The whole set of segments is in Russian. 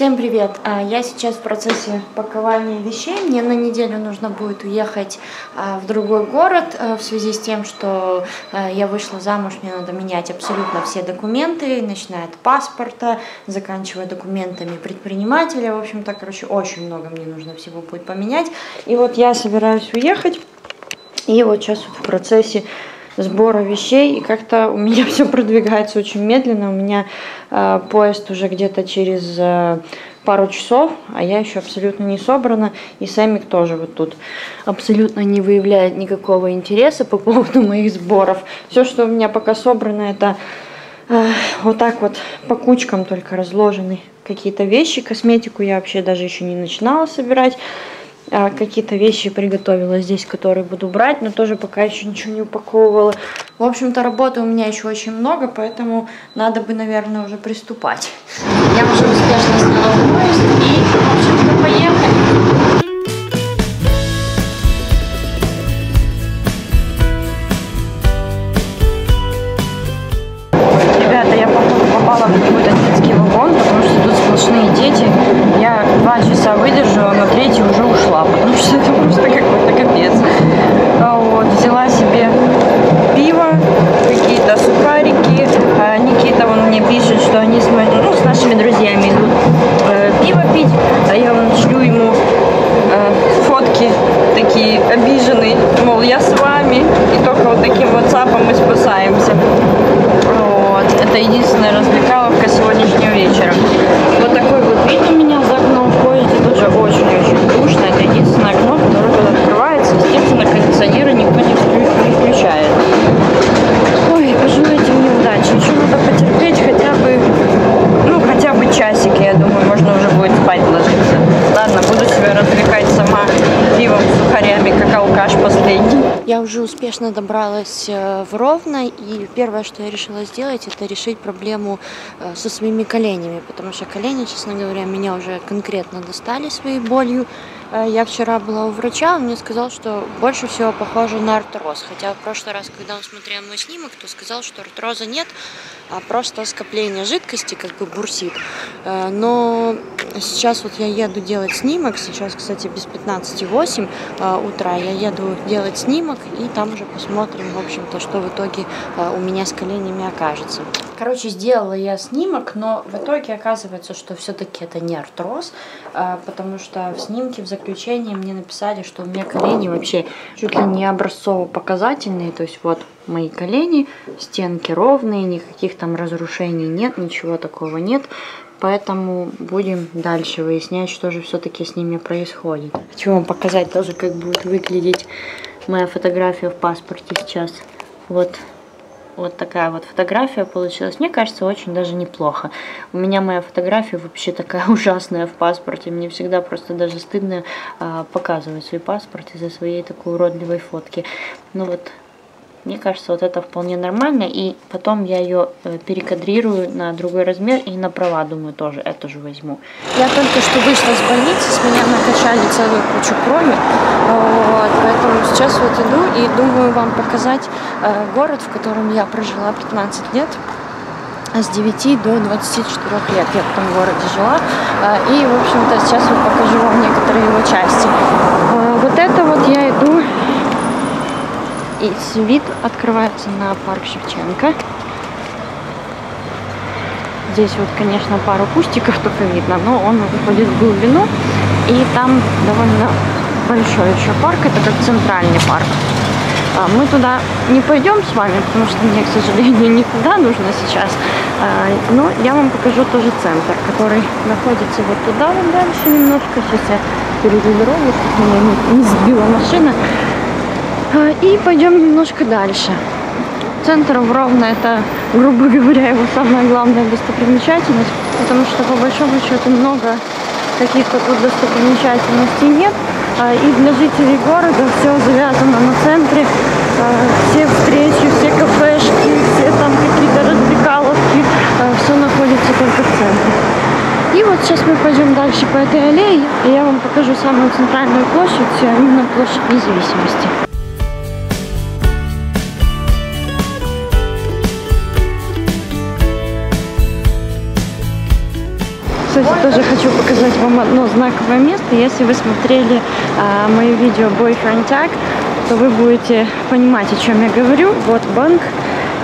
Всем привет! А, я сейчас в процессе пакования вещей. Мне на неделю нужно будет уехать а, в другой город а, в связи с тем, что я вышла замуж, мне надо менять абсолютно все документы, начиная от паспорта, заканчивая документами предпринимателя. В общем-то, короче, очень много мне нужно всего будет поменять. И вот я собираюсь уехать, и вот сейчас вот в процессе сбора вещей, и как-то у меня все продвигается очень медленно. У меня э, поезд уже где-то через э, пару часов, а я еще абсолютно не собрана, и Сэмик тоже вот тут абсолютно не выявляет никакого интереса по поводу моих сборов. Все, что у меня пока собрано, это э, вот так вот по кучкам только разложены какие-то вещи. Косметику я вообще даже еще не начинала собирать. А, какие-то вещи приготовила здесь, которые буду брать, но тоже пока еще ничего не упаковывала. В общем-то, работы у меня еще очень много, поэтому надо бы, наверное, уже приступать. Я уже успешно сняла поезд и, в общем-то, поехали. Алкаш последний. Я уже успешно добралась э, в Ровно, и первое, что я решила сделать, это решить проблему э, со своими коленями, потому что колени, честно говоря, меня уже конкретно достали своей болью. Э, я вчера была у врача, он мне сказал, что больше всего похоже на артроз. Хотя в прошлый раз, когда он смотрел мой снимок, то сказал, что артроза нет, а просто скопление жидкости, как бы бурсит. Но сейчас вот я еду делать снимок, сейчас, кстати, без 15.08 утра, я еду делать снимок, и там уже посмотрим, в общем-то, что в итоге у меня с коленями окажется. Короче, сделала я снимок, но в итоге оказывается, что все-таки это не артроз, потому что в снимке в заключении мне написали, что у меня колени вообще чуть ли не образцово-показательные, то есть вот мои колени, стенки ровные, никаких там разрушений нет, ничего такого нет. Поэтому будем дальше выяснять, что же все-таки с ними происходит. Хочу вам показать тоже, как будет выглядеть моя фотография в паспорте сейчас. Вот, вот такая вот фотография получилась. Мне кажется, очень даже неплохо. У меня моя фотография вообще такая ужасная в паспорте. Мне всегда просто даже стыдно а, показывать свой паспорт из-за своей такой уродливой фотки. Ну вот, мне кажется, вот это вполне нормально. И потом я ее э, перекадрирую на другой размер и на права, думаю, тоже эту же возьму. Я только что вышла с больницы, с меня накачали целую кучу крови. Вот, поэтому сейчас вот иду и думаю вам показать э, город, в котором я прожила 15 лет с 9 до 24 лет я в этом городе жила. Э, и, в общем-то, сейчас я покажу вам некоторые его части. Вот это вот я иду и вид открывается на парк Шевченко. Здесь вот, конечно, пару кустиков только видно, но он уходит в глубину. И там довольно большой еще парк, это как центральный парк. А мы туда не пойдем с вами, потому что мне, к сожалению, никуда нужно сейчас. А, но я вам покажу тоже центр, который находится вот туда, вот дальше немножко. Сейчас я перейду дорогу, чтобы меня не сбила машина. А, и пойдем немножко дальше. Центр Ровно это, грубо говоря, его самая главная достопримечательность, потому что по большому счету много каких-то тут достопримечательностей нет. А, и для жителей города все завязано на центре. А, все встречи, все кафешки, все там какие-то развлекаловки, все находится только в центре. И вот сейчас мы пойдем дальше по этой аллее, и я вам покажу самую центральную площадь, именно площадь независимости. Кстати, тоже хочу показать вам одно знаковое место. Если вы смотрели а, мое видео Boyfriend Tag, то вы будете понимать, о чем я говорю. Вот банк,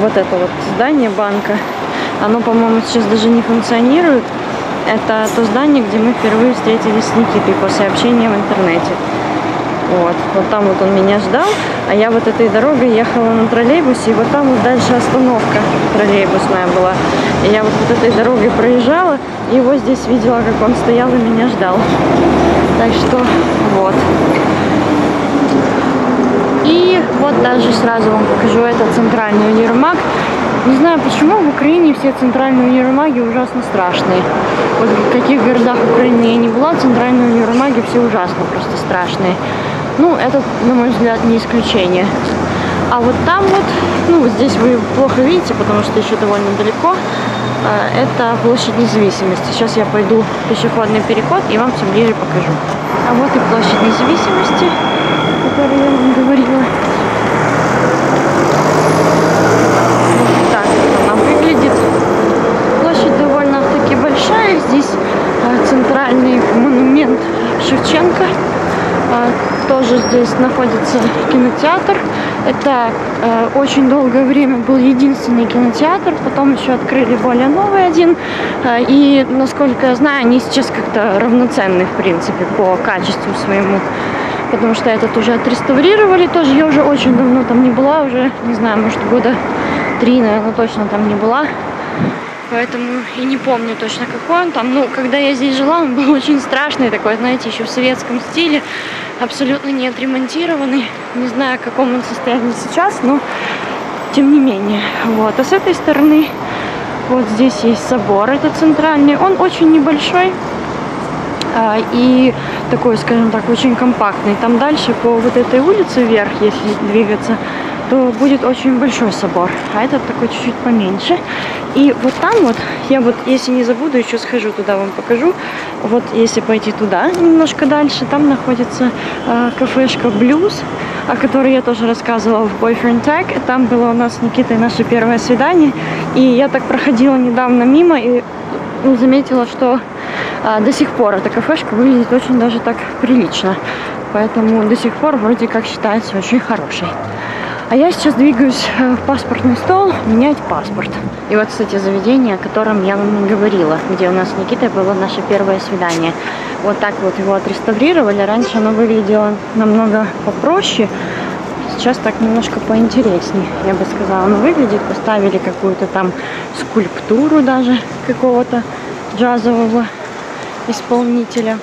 вот это вот здание банка. Оно, по-моему, сейчас даже не функционирует. Это то здание, где мы впервые встретились с Никитой после общения в интернете. Вот, вот там вот он меня ждал, а я вот этой дорогой ехала на троллейбусе, и вот там вот дальше остановка троллейбусная была. И я вот, вот этой дорогой проезжала, и его здесь видела, как он стоял и меня ждал. Так что вот. И вот даже сразу вам покажу это центральный универмаг. Не знаю почему, в Украине все центральные универмаги ужасно страшные. Вот в каких городах Украины я не была, центральные универмаги все ужасно просто страшные. Ну, это, на мой взгляд, не исключение. А вот там вот, ну, здесь вы плохо видите, потому что еще довольно далеко, э, это площадь независимости. Сейчас я пойду в пешеходный переход и вам все ближе покажу. А вот и площадь независимости, о которой я вам говорила. Так она выглядит. Площадь довольно-таки большая. Здесь э, центральный монумент Шевченко. Э, тоже здесь находится кинотеатр. Это э, очень долгое время был единственный кинотеатр, потом еще открыли более новый один. Э, и, насколько я знаю, они сейчас как-то равноценны, в принципе, по качеству своему. Потому что этот уже отреставрировали тоже. Я уже очень давно там не была, уже, не знаю, может, года три, наверное, точно там не была. Поэтому и не помню точно какой он там. Ну, когда я здесь жила, он был очень страшный такой, знаете, еще в советском стиле абсолютно не отремонтированный. Не знаю, в каком он состоянии сейчас, но тем не менее. Вот. А с этой стороны вот здесь есть собор, это центральный. Он очень небольшой а, и такой, скажем так, очень компактный. Там дальше по вот этой улице вверх, если двигаться, то будет очень большой собор, а этот такой чуть-чуть поменьше. И вот там вот, я вот, если не забуду, еще схожу туда, вам покажу. Вот если пойти туда, немножко дальше, там находится э, кафешка Blues, о которой я тоже рассказывала в Boyfriend Tag. Там было у нас с Никитой наше первое свидание. И я так проходила недавно мимо и ну, заметила, что э, до сих пор эта кафешка выглядит очень даже так прилично. Поэтому до сих пор вроде как считается очень хорошей. А я сейчас двигаюсь э, в паспортный стол менять паспорт. И вот, кстати, заведение, о котором я вам говорила, где у нас с Никитой было наше первое свидание. Вот так вот его отреставрировали. Раньше оно выглядело намного попроще. Сейчас так немножко поинтереснее, я бы сказала. Оно выглядит. Поставили какую-то там скульптуру даже какого-то джазового исполнителя.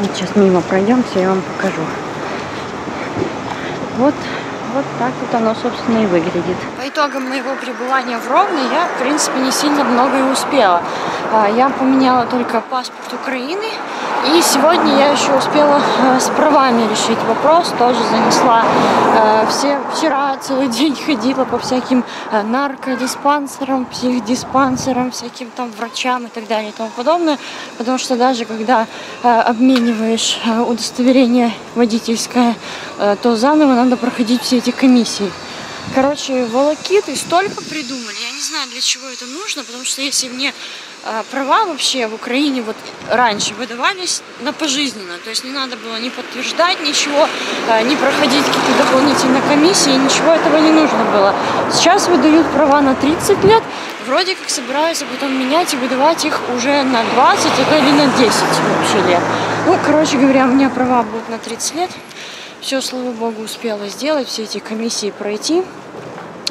Вот сейчас мимо пройдемся, я вам покажу. Вот вот так вот оно, собственно, и выглядит. По итогам моего пребывания в Ровно я, в принципе, не сильно много и успела. А, я поменяла только паспорт Украины. И сегодня я еще успела э, с правами решить вопрос. Тоже занесла э, все. Вчера целый день ходила по всяким наркодиспансерам, психдиспансерам, всяким там врачам и так далее и тому подобное. Потому что даже когда обмениваешь удостоверение водительское, то заново надо проходить все эти комиссии. Короче, волокиты столько придумали. Я не знаю, для чего это нужно, потому что если мне э, права вообще в Украине вот раньше выдавались на пожизненно, то есть не надо было ни подтверждать ничего, э, ни проходить какие-то дополнительные комиссии, ничего этого не нужно было. Сейчас выдают права на 30 лет, вроде как собираются потом менять и выдавать их уже на 20 или на 10 вообще лет. Ну, короче говоря, у меня права будут на 30 лет. Все, слава богу, успела сделать, все эти комиссии пройти.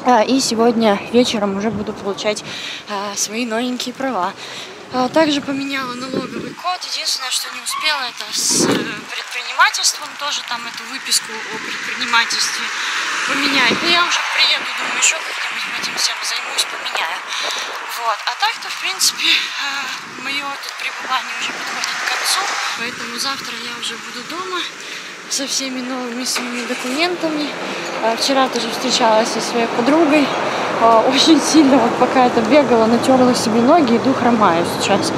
А, и сегодня вечером уже буду получать а, свои новенькие права. А, также поменяла налоговый код. Единственное, что не успела, это с э, предпринимательством тоже там эту выписку о предпринимательстве поменять. Но я уже приеду, думаю, еще как-нибудь этим всем займусь, поменяю. Вот. А так-то, в принципе, мое тут пребывание уже подходит к концу. Поэтому завтра я уже буду дома со всеми новыми своими документами. А, вчера тоже встречалась со своей подругой. А, очень сильно, вот пока это бегала, натерла себе ноги, иду хромаю сейчас.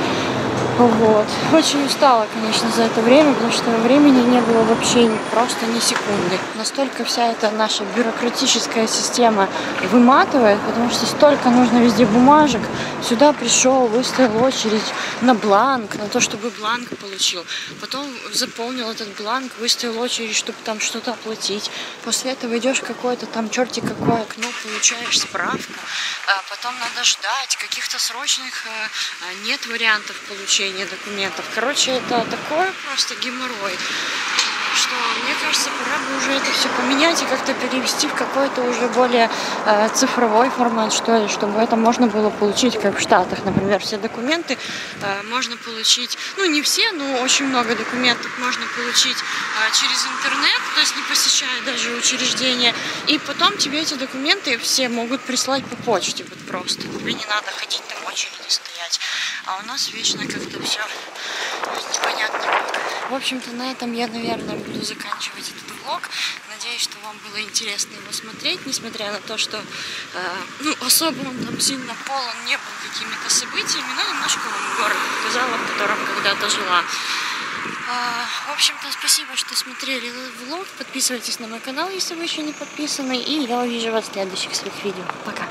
Вот. Очень устала, конечно, за это время, потому что времени не было вообще просто ни секунды. Настолько вся эта наша бюрократическая система выматывает, потому что столько нужно везде бумажек. Сюда пришел, выставил очередь на бланк, на то, чтобы бланк получил. Потом заполнил этот бланк, выставил очередь, чтобы там что-то оплатить. После этого идешь какое-то там черти какое окно, получаешь справку. А потом надо ждать каких-то срочных э, нет вариантов получения оформления документов. Короче, это такое просто геморрой, что мне кажется, пора бы уже это все поменять и как-то перевести в какой-то уже более э, цифровой формат, что ли, чтобы это можно было получить, как в Штатах, например, все документы э, можно получить, ну не все, но очень много документов можно получить э, через интернет, то есть не посещая даже учреждения, и потом тебе эти документы все могут прислать по почте, вот просто, тебе не надо ходить там очереди стоять. А у нас вечно как-то все непонятно. В общем-то, на этом я, наверное, буду заканчивать этот влог. Надеюсь, что вам было интересно его смотреть, несмотря на то, что э, ну, особо он там сильно полон не был какими-то событиями, но немножко вам город показала, в котором когда-то жила. А, в общем-то, спасибо, что смотрели влог. Подписывайтесь на мой канал, если вы еще не подписаны. И я увижу вас в следующих своих видео. Пока!